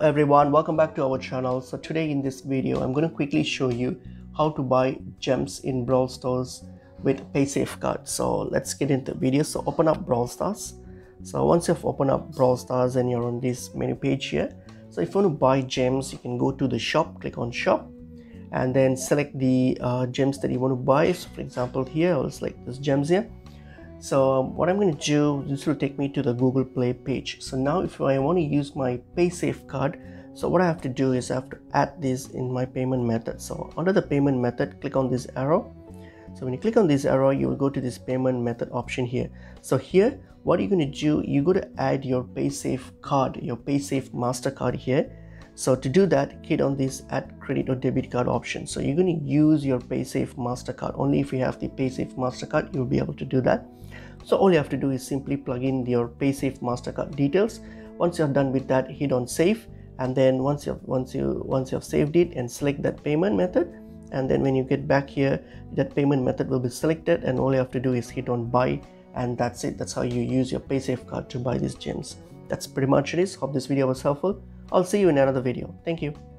Everyone. Welcome back to our channel. So today in this video i'm going to quickly show you how to buy gems in brawl stars with paysafe card so let's get into the video. So open up brawl stars. So once you've opened up brawl stars and you're on this menu page here so if you want to buy gems you can go to the shop click on shop and then select the uh, gems that you want to buy. So for example here i'll select this gems here so um, what I'm going to do, this will take me to the Google Play page. So now if I want to use my PaySafe card, so what I have to do is I have to add this in my payment method. So under the payment method, click on this arrow. So when you click on this arrow, you will go to this payment method option here. So here, what you're going to do, you're going to add your PaySafe card, your PaySafe MasterCard here. So to do that, hit on this add credit or debit card option. So you're going to use your PaySafe MasterCard. Only if you have the PaySafe MasterCard, you'll be able to do that. So all you have to do is simply plug in your PaySafe MasterCard details. Once you're done with that, hit on save. And then once you've once you once you've saved it and select that payment method, and then when you get back here, that payment method will be selected, and all you have to do is hit on buy, and that's it. That's how you use your PaySafe card to buy these gems. That's pretty much it is. Hope this video was helpful. I'll see you in another video. Thank you.